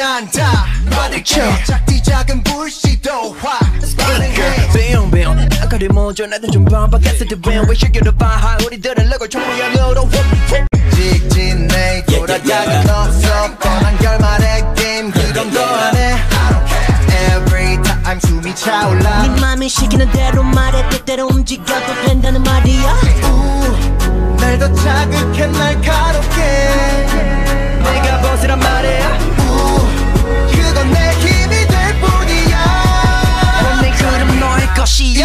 가득 채워 작디 작은 불씨도 화. 배용 배용 아까를 먼저 나도 좀 봐봐 it 배용 왜 시계를 봐 우리들은 럭을 총모양으로 직진해. 돌아가긴 없어 뻔한 결말의 게임 그럼 더 안해. Every time 숨이 차올라. 네 맘이 시키는 대로 말해. 뜻대로 움직여도 된다는 말이야. 우, 날더 자극해. 날카롭게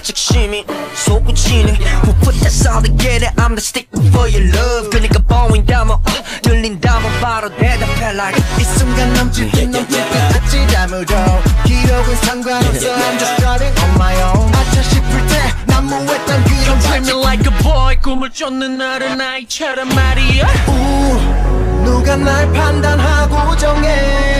애착심이 솟구치는 Who put that get it I'm the sticker for your love 그니까 보인다면 uh, 들린다면 바로 대답해 like 이 순간 넘칠 듯 넘칠 듯 아찔 아무도 기록은 상관없어 I'm just driving on my own 아차 싶을 때 난무했던 그런 Treat 발짓 me like a boy 꿈을 쫓는 나를 나이처럼 말이야 우 누가 날 판단하고 정해